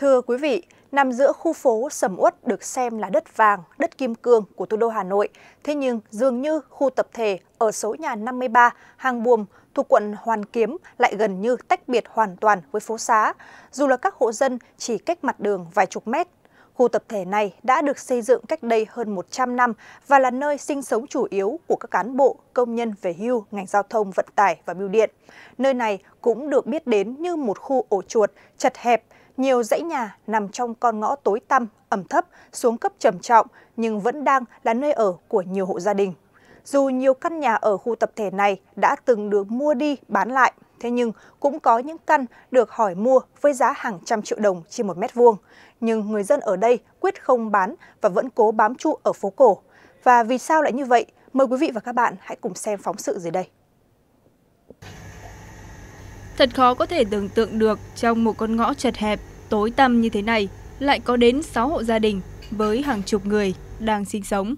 Thưa quý vị, nằm giữa khu phố sầm uất được xem là đất vàng, đất kim cương của thủ đô Hà Nội. Thế nhưng dường như khu tập thể ở số nhà 53 Hàng Buồm thuộc quận Hoàn Kiếm lại gần như tách biệt hoàn toàn với phố xá. Dù là các hộ dân chỉ cách mặt đường vài chục mét, Khu tập thể này đã được xây dựng cách đây hơn 100 năm và là nơi sinh sống chủ yếu của các cán bộ, công nhân về hưu ngành giao thông vận tải và bưu điện. Nơi này cũng được biết đến như một khu ổ chuột, chật hẹp, nhiều dãy nhà nằm trong con ngõ tối tăm, ẩm thấp, xuống cấp trầm trọng nhưng vẫn đang là nơi ở của nhiều hộ gia đình. Dù nhiều căn nhà ở khu tập thể này đã từng được mua đi bán lại, thế nhưng cũng có những căn được hỏi mua với giá hàng trăm triệu đồng trên một mét vuông. Nhưng người dân ở đây quyết không bán và vẫn cố bám trụ ở phố cổ. Và vì sao lại như vậy? Mời quý vị và các bạn hãy cùng xem phóng sự dưới đây. Thật khó có thể tưởng tượng được trong một con ngõ chật hẹp, tối tăm như thế này lại có đến 6 hộ gia đình với hàng chục người đang sinh sống.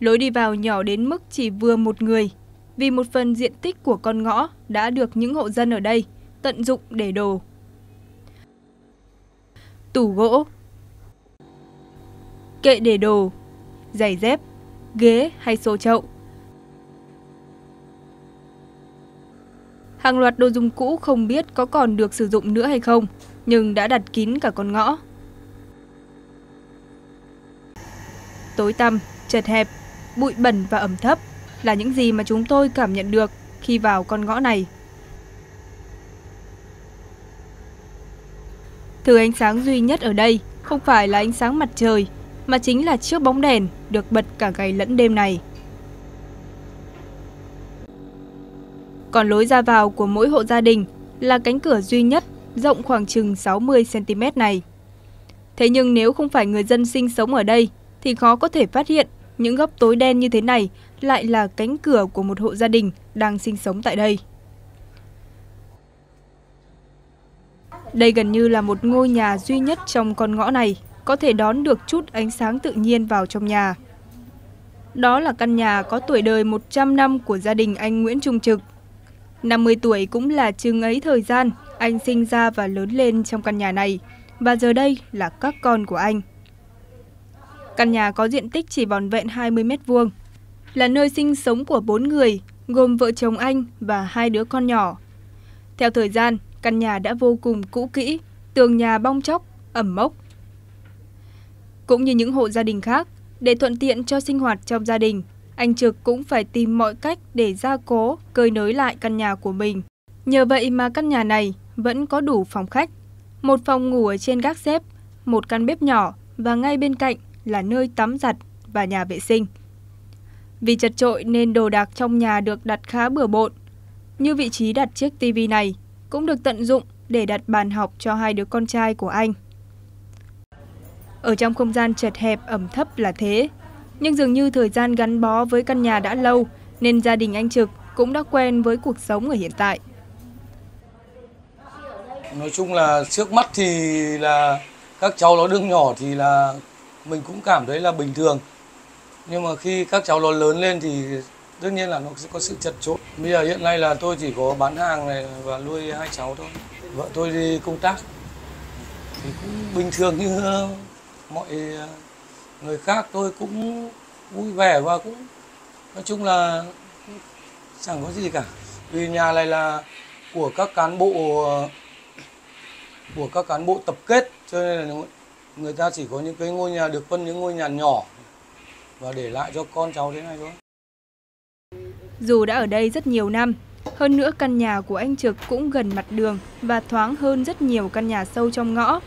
Lối đi vào nhỏ đến mức chỉ vừa một người, vì một phần diện tích của con ngõ đã được những hộ dân ở đây tận dụng để đồ. Tủ gỗ Kệ để đồ Giày dép Ghế hay xô chậu Hàng loạt đồ dùng cũ không biết có còn được sử dụng nữa hay không, nhưng đã đặt kín cả con ngõ. Tối tăm, chật hẹp, bụi bẩn và ẩm thấp là những gì mà chúng tôi cảm nhận được khi vào con ngõ này. Thứ ánh sáng duy nhất ở đây không phải là ánh sáng mặt trời, mà chính là chiếc bóng đèn được bật cả ngày lẫn đêm này. Còn lối ra vào của mỗi hộ gia đình là cánh cửa duy nhất, rộng khoảng chừng 60cm này. Thế nhưng nếu không phải người dân sinh sống ở đây, thì khó có thể phát hiện những góc tối đen như thế này lại là cánh cửa của một hộ gia đình đang sinh sống tại đây. Đây gần như là một ngôi nhà duy nhất trong con ngõ này, có thể đón được chút ánh sáng tự nhiên vào trong nhà. Đó là căn nhà có tuổi đời 100 năm của gia đình anh Nguyễn Trung Trực. 50 tuổi cũng là chừng ấy thời gian anh sinh ra và lớn lên trong căn nhà này và giờ đây là các con của anh. Căn nhà có diện tích chỉ vòn vẹn 20 mét vuông, là nơi sinh sống của bốn người, gồm vợ chồng anh và hai đứa con nhỏ. Theo thời gian, căn nhà đã vô cùng cũ kỹ, tường nhà bong chóc, ẩm mốc. Cũng như những hộ gia đình khác, để thuận tiện cho sinh hoạt trong gia đình, anh Trực cũng phải tìm mọi cách để gia cố, cơi nới lại căn nhà của mình. Nhờ vậy mà căn nhà này vẫn có đủ phòng khách, một phòng ngủ ở trên gác xếp, một căn bếp nhỏ và ngay bên cạnh là nơi tắm giặt và nhà vệ sinh. Vì chật trội nên đồ đạc trong nhà được đặt khá bừa bộn. Như vị trí đặt chiếc tivi này cũng được tận dụng để đặt bàn học cho hai đứa con trai của anh. Ở trong không gian chật hẹp ẩm thấp là thế, nhưng dường như thời gian gắn bó với căn nhà đã lâu, nên gia đình anh Trực cũng đã quen với cuộc sống ở hiện tại. Nói chung là trước mắt thì là các cháu nó đương nhỏ thì là mình cũng cảm thấy là bình thường. Nhưng mà khi các cháu nó lớn lên thì đương nhiên là nó sẽ có sự chật chội bây giờ hiện nay là tôi chỉ có bán hàng này và nuôi hai cháu thôi vợ tôi đi công tác thì cũng bình thường như mọi người khác tôi cũng vui vẻ và cũng nói chung là chẳng có gì cả vì nhà này là của các cán bộ của các cán bộ tập kết cho nên là người ta chỉ có những cái ngôi nhà được phân những ngôi nhà nhỏ và để lại cho con cháu thế này thôi dù đã ở đây rất nhiều năm, hơn nữa căn nhà của anh Trực cũng gần mặt đường và thoáng hơn rất nhiều căn nhà sâu trong ngõ.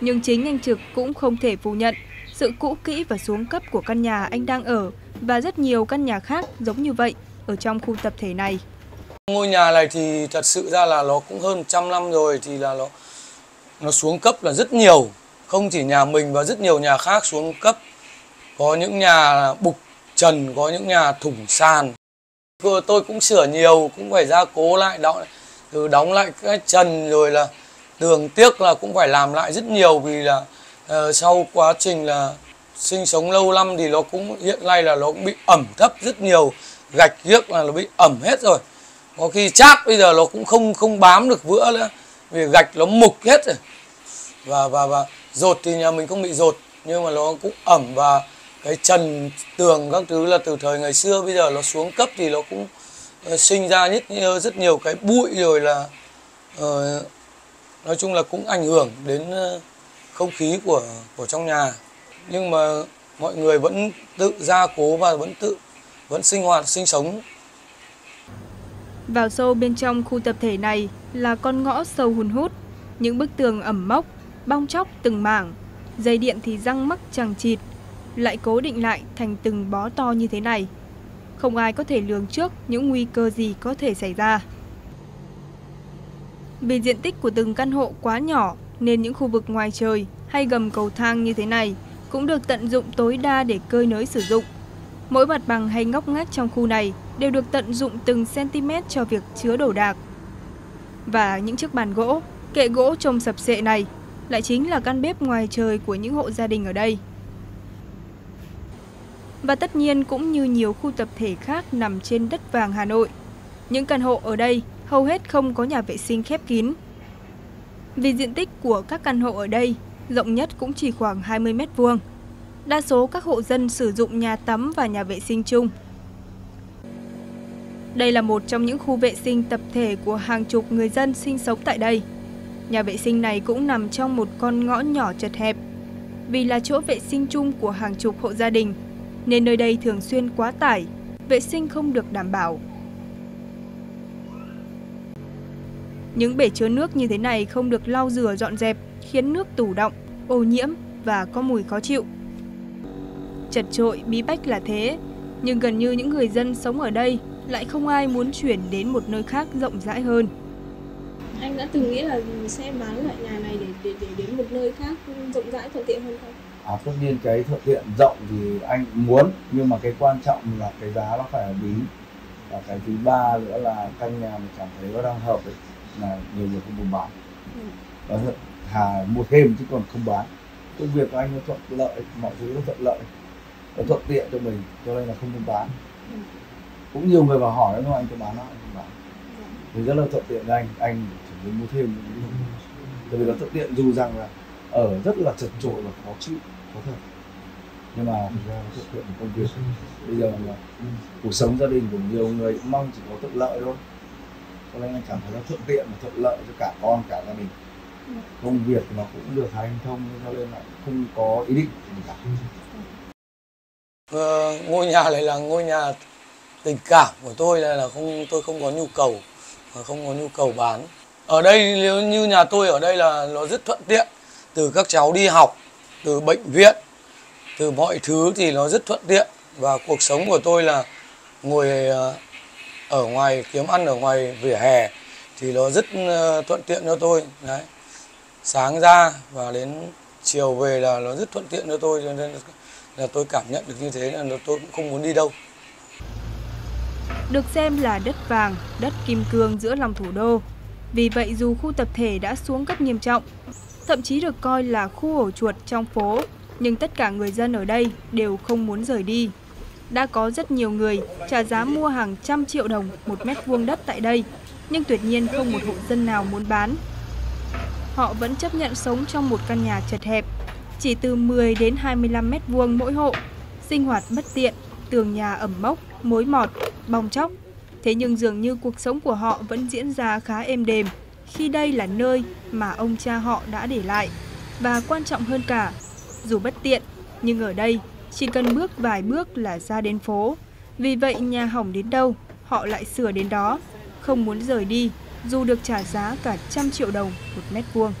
Nhưng chính anh Trực cũng không thể phủ nhận sự cũ kỹ và xuống cấp của căn nhà anh đang ở và rất nhiều căn nhà khác giống như vậy ở trong khu tập thể này. Ngôi nhà này thì thật sự ra là nó cũng hơn trăm năm rồi thì là nó nó xuống cấp là rất nhiều. Không chỉ nhà mình và rất nhiều nhà khác xuống cấp. Có những nhà bục trần, có những nhà thủng sàn tôi cũng sửa nhiều cũng phải gia cố lại đóng từ đóng lại cái trần rồi là tường tiếc là cũng phải làm lại rất nhiều vì là à, sau quá trình là sinh sống lâu năm thì nó cũng hiện nay là nó cũng bị ẩm thấp rất nhiều. Gạch ghiếc là nó bị ẩm hết rồi. Có khi chát bây giờ nó cũng không không bám được vữa nữa vì gạch nó mục hết rồi. Và và và rột thì nhà mình không bị rột nhưng mà nó cũng ẩm và cái trần tường các thứ là từ thời ngày xưa bây giờ nó xuống cấp thì nó cũng uh, sinh ra nhất rất nhiều cái bụi rồi là uh, nói chung là cũng ảnh hưởng đến uh, không khí của của trong nhà. Nhưng mà mọi người vẫn tự gia cố và vẫn tự, vẫn sinh hoạt, sinh sống. Vào sâu bên trong khu tập thể này là con ngõ sâu hun hút, những bức tường ẩm mốc, bong chóc từng mảng, dây điện thì răng mắc chẳng chịt, lại cố định lại thành từng bó to như thế này. Không ai có thể lường trước những nguy cơ gì có thể xảy ra. Vì diện tích của từng căn hộ quá nhỏ nên những khu vực ngoài trời hay gầm cầu thang như thế này cũng được tận dụng tối đa để cơi nới sử dụng. Mỗi mặt bằng hay ngóc ngách trong khu này đều được tận dụng từng cm cho việc chứa đồ đạc. Và những chiếc bàn gỗ, kệ gỗ trông sập sệ này lại chính là căn bếp ngoài trời của những hộ gia đình ở đây. Và tất nhiên cũng như nhiều khu tập thể khác nằm trên đất vàng Hà Nội, những căn hộ ở đây hầu hết không có nhà vệ sinh khép kín. Vì diện tích của các căn hộ ở đây rộng nhất cũng chỉ khoảng 20 mét vuông. Đa số các hộ dân sử dụng nhà tắm và nhà vệ sinh chung. Đây là một trong những khu vệ sinh tập thể của hàng chục người dân sinh sống tại đây. Nhà vệ sinh này cũng nằm trong một con ngõ nhỏ chật hẹp. Vì là chỗ vệ sinh chung của hàng chục hộ gia đình, nên nơi đây thường xuyên quá tải, vệ sinh không được đảm bảo. Những bể chứa nước như thế này không được lau rửa dọn dẹp, khiến nước tủ động, ô nhiễm và có mùi khó chịu. Chật trội, bí bách là thế, nhưng gần như những người dân sống ở đây lại không ai muốn chuyển đến một nơi khác rộng rãi hơn. Anh đã từng nghĩ là sẽ bán lại nhà này để để, để đến một nơi khác rộng rãi thuận tiện hơn không? À, tất nhiên cái thuận tiện rộng thì anh muốn nhưng mà cái quan trọng là cái giá nó phải hợp lý và cái thứ ba nữa là căn nhà mình cảm thấy nó đang hợp ấy là nhiều người không muốn bán. Ừ. và thà mua thêm chứ còn không bán. Công việc của anh nó thuận lợi mọi thứ nó thuận lợi nó thuận tiện cho mình cho nên là không muốn bán. Ừ. cũng nhiều người vào hỏi nó anh có bán không? Anh không bán. Thì rất là thuận tiện cho anh anh chỉ muốn mua thêm. Tại vì nó thuận tiện dù rằng là ở rất là chật chội và khó chịu có thật. Nhưng mà thực ra nó thuận tiện công việc. Bây giờ là cuộc sống gia đình của nhiều người cũng mong chỉ có thuận lợi thôi có lẽ là cảm thấy nó thuận tiện và thuận lợi cho cả con cả gia đình. Công việc nó cũng được hành thông cho nên là không có ý định gì cả. Ờ, ngôi nhà này là ngôi nhà tình cảm của tôi là, là không tôi không có nhu cầu ờ, không có nhu cầu bán. Ở đây nếu như nhà tôi ở đây là nó rất thuận tiện từ các cháu đi học từ bệnh viện từ mọi thứ thì nó rất thuận tiện. Và cuộc sống của tôi là ngồi ờ, ở ngoài kiếm ăn ở ngoài vỉa hè thì nó rất ờ, thuận tiện cho tôi đấy sáng ra và đến chiều về là nó rất thuận tiện cho tôi cho nên là tôi cảm nhận được như thế là tôi cũng không muốn đi đâu được xem là đất vàng, đất kim cương giữa lòng thủ đô. Vì vậy dù khu tập thể đã xuống cấp nghiêm trọng, thậm chí được coi là khu ổ chuột trong phố, nhưng tất cả người dân ở đây đều không muốn rời đi. Đã có rất nhiều người trả giá mua hàng trăm triệu đồng một mét vuông đất tại đây, nhưng tuyệt nhiên không một hộ dân nào muốn bán. Họ vẫn chấp nhận sống trong một căn nhà chật hẹp, chỉ từ 10 đến 25 mét vuông mỗi hộ, sinh hoạt bất tiện, tường nhà ẩm mốc, mối mọt, bong chóc. Thế nhưng dường như cuộc sống của họ vẫn diễn ra khá êm đềm, khi đây là nơi mà ông cha họ đã để lại. Và quan trọng hơn cả, dù bất tiện, nhưng ở đây chỉ cần bước vài bước là ra đến phố. Vì vậy nhà hỏng đến đâu, họ lại sửa đến đó, không muốn rời đi, dù được trả giá cả trăm triệu đồng một mét vuông.